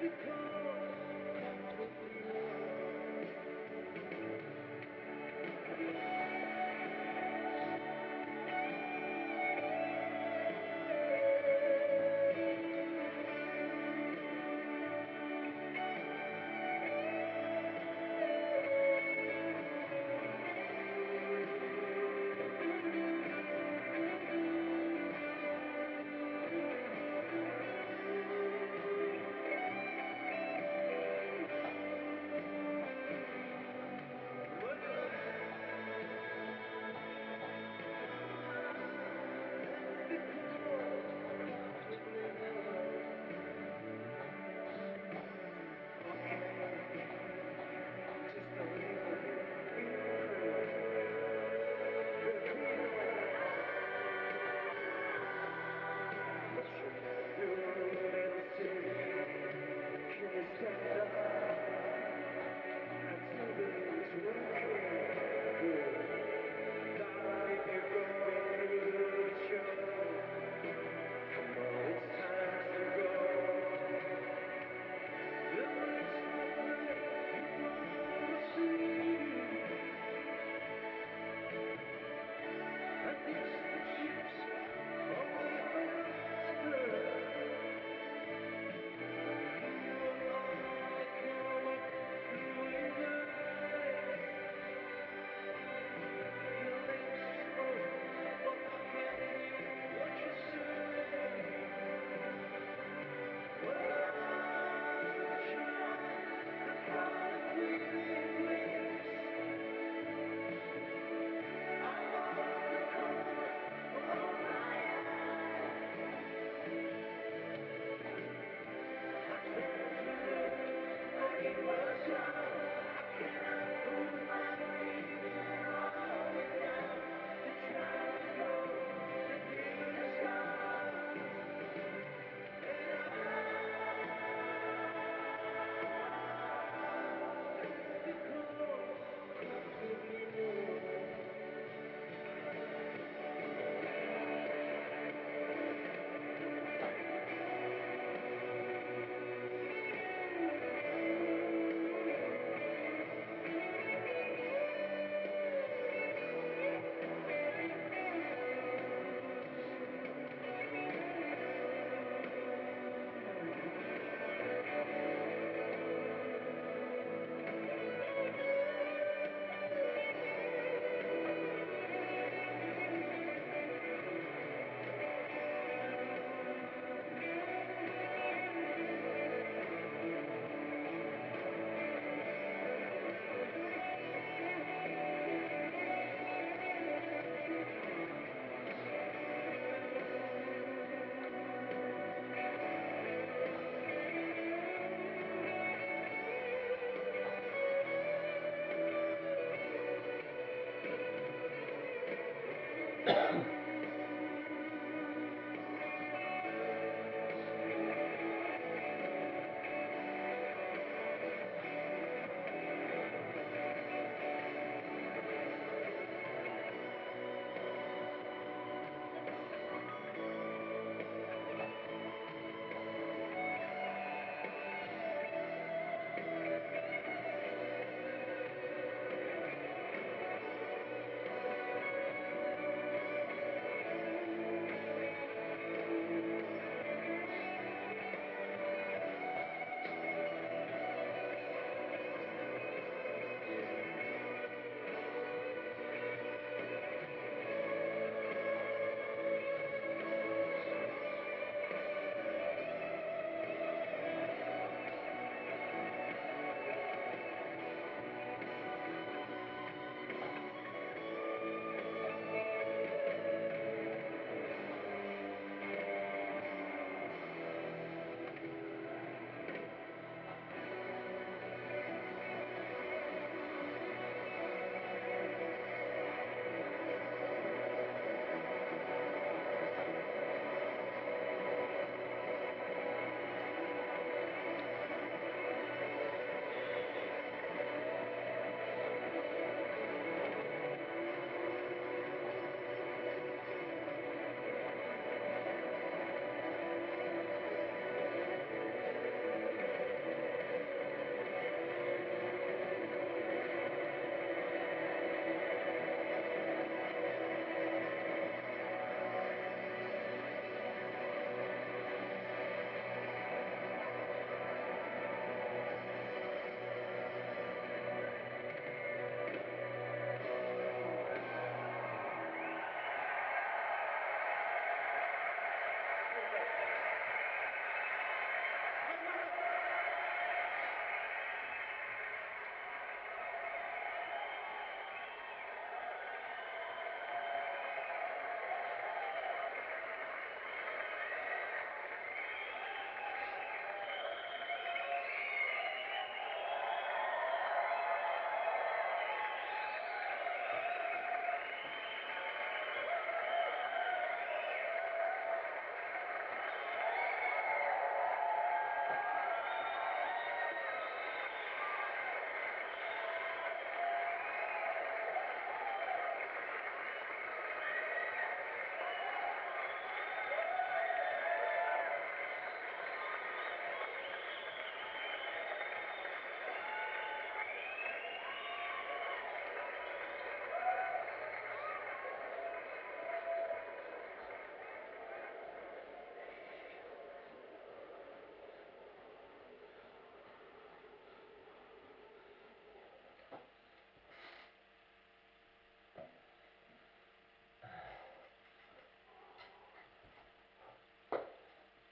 because Yeah.